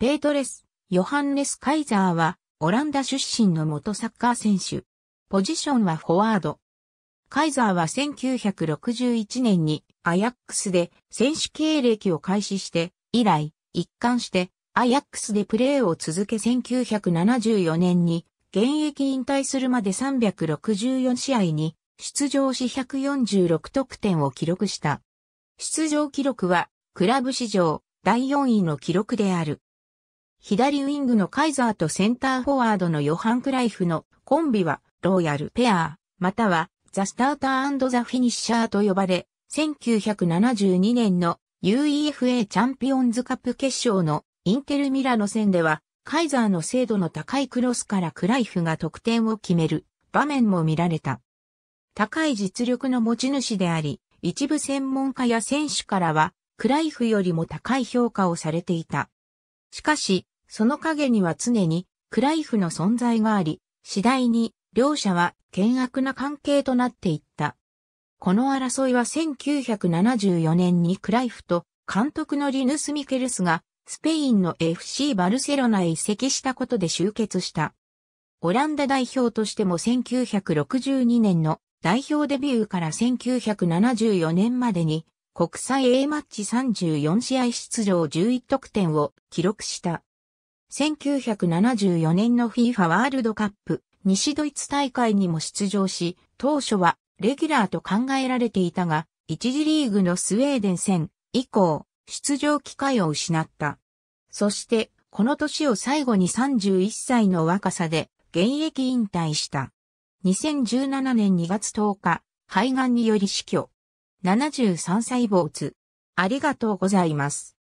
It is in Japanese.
ペートレス、ヨハンネス・カイザーは、オランダ出身の元サッカー選手。ポジションはフォワード。カイザーは1961年にアヤックスで選手経歴を開始して、以来、一貫してアヤックスでプレーを続け1974年に現役引退するまで364試合に出場し146得点を記録した。出場記録はクラブ史上第4位の記録である。左ウィングのカイザーとセンターフォワードのヨハン・クライフのコンビはローヤルペア、またはザ・スターターザ・フィニッシャーと呼ばれ、1972年の UEFA チャンピオンズカップ決勝のインテルミラノ戦では、カイザーの精度の高いクロスからクライフが得点を決める場面も見られた。高い実力の持ち主であり、一部専門家や選手からは、クライフよりも高い評価をされていた。しかし、その影には常にクライフの存在があり、次第に両者は険悪な関係となっていった。この争いは1974年にクライフと監督のリヌス・ミケルスがスペインの FC バルセロナへ移籍したことで終結した。オランダ代表としても1962年の代表デビューから1974年までに国際 A マッチ34試合出場11得点を記録した。1974年の FIFA ワールドカップ西ドイツ大会にも出場し、当初はレギュラーと考えられていたが、一次リーグのスウェーデン戦以降、出場機会を失った。そして、この年を最後に31歳の若さで現役引退した。2017年2月10日、肺がんにより死去。73歳没。ありがとうございます。